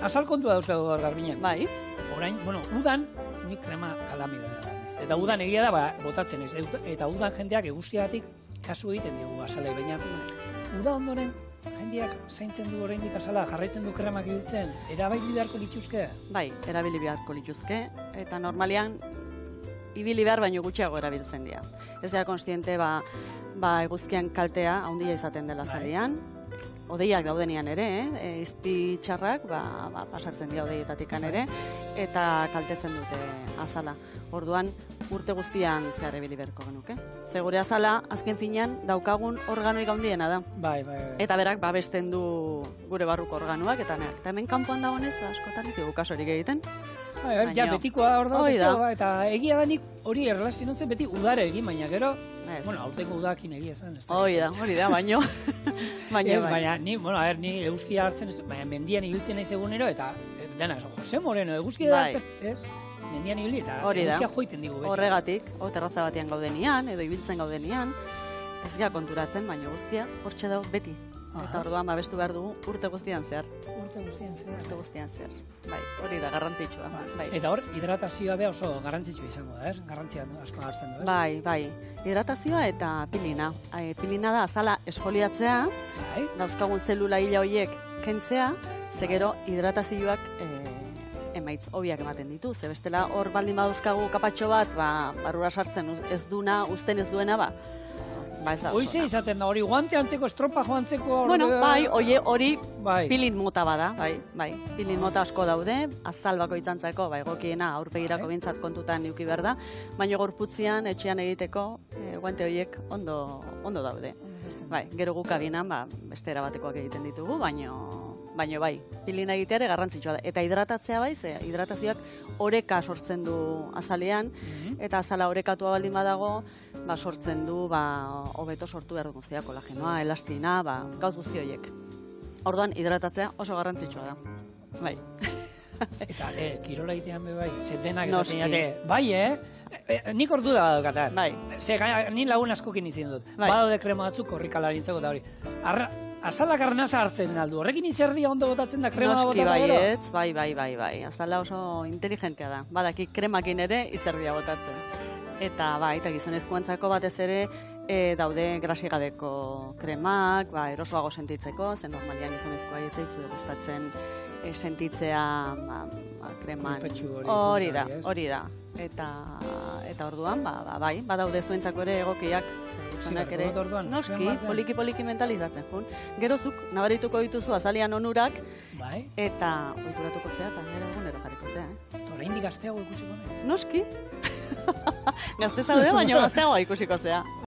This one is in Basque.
azal kontua dauzkagu gaur garbiñan. Bai, Orain, bueno, udan, nik krema kalamida da. Eta udan egia da, ba, botatzen ez. Eta udan jendeak eguzkiagatik kasu egiten digu azalei, baina uda ondoren jendeak zaintzen du oraindik azala, jarraitzen du kremak ibiltzen, erabili beharko lituzke. bai, erabili beharko lituzke, eta normalian ibili behar baino gutxiago erabiltzen dira. Ez da konstiente ba, ba eguzkian kaltea handia izaten dela Bai. Odeiak daudenean ere, eh? izpi txarrak ba, ba, pasatzen dira odeietatik ere, eta kaltetzen dute azala. Orduan, urte guztian zehar ebili beharko genuke. Ze gure azala, azken finean, daukagun organoi gaundiena da. Bai, bai, bai. Eta berak babesten du gure barruko organuak eta. Eta hemen kanpoan dagoenez, ba, askotan ez dugu kasorik egiten. Bai, bai, ja, Baina- betikoa hor da, da. eta egia da nik hori erlazionatzen beti udare egin, baina gero, Ez. bueno, aurtengo udakin egia esan. ez da. Hoi da, hori da, baino. baina, Ez, bai. baina, ni, bueno, a ver, ni eguzkia hartzen, baina mendian ibiltzen naiz egunero, eta eh, dena, Jose Moreno, Bai. hartzen, ez? Mendian ibili, eta Hori da. joiten digu. beti. Horregatik, o terraza batean gaudenian, edo ibiltzen gaudenian, ez gara konturatzen, baina guztia, hortxe dago beti. Aha. Eta orduan babestu behar dugu urte guztian zehar. Urte guztian zera. Urte guztian zehar. Bai, hori da, garrantzitsua. Bai. Eta hor, hidratazioa beha oso garrantzitsua izango da, ez? Garrantzia asko hartzen du, ez? Bai, bai. Hidratazioa eta pilina. Ai, pilina da azala esfoliatzea, Bai. dauzkagun zelula hila horiek kentzea, ze gero hidratazioak e, emaitz hobiak ematen ditu. Ze bestela hor baldin badauzkagu kapatxo bat, ba, barrura sartzen ez duna, uzten ez duena, ba, ba ez da oso Hoize izaten da, hori guante antzeko, estropa joantzeko... Bueno, bai, oie, hori bai. pilin mota bada, bai, bai. Pilin mota asko daude, azal bakoitzantzako, bai, egokiena aurpegirako Bai. bintzat kontutan eduki behar da, baina gorputzian, etxean egiteko, e, guante horiek ondo, ondo daude. Bai, gero guk aginan, ba, beste erabatekoak egiten ditugu, baino, baino bai, pilina egiteare garrantzitsua da. Eta hidratatzea bai, ze hidratazioak oreka sortzen du azalean, Mhm. eta azala orekatua baldin badago, ba, sortzen du, ba, hobeto sortu behar guztia, kolagenoa, elastina, ba, gauz guzti horiek. Orduan, hidratatzea oso garrantzitsua da. Bai. Eta, e, kirola egitean be bai, ze denak esaten bai, eh? E, nik ordu da daukatar. Bai. Ze, ni lagun askokin izin dut. Bai. Badaude krema batzuk korrikalarintzako da hori. Arra, azalak arnasa hartzen aldu. Horrekin izerdia ondo botatzen da krema Noski gero? baietz, bai, bai, bai, bai. Azala oso inteligentea da. Badaki kremakin ere izerdia botatzen. Eta bai, eta gizonezkoentzako batez ere e, daude grasigadeko kremak, ba, erosoago sentitzeko, zen normalian gizonezkoa jetzaizu gustatzen e, sentitzea ba, ba, kreman. Hori, da, hori, ez? da. Eta, eta orduan, ba, ba, bai, badaude zuentzako ere egokiak, Zigarro ere, noski, krema hartzen? poliki poliki mentalizatzen jun. Gerozuk, nabarituko dituzu azalian onurak, Bai, eta oituratuko zea, eta gero egunero jarriko zea, eh? oraindik gazteago ikusiko naiz. Noski? Gazte zaude, baina gazteagoa ikusiko zea.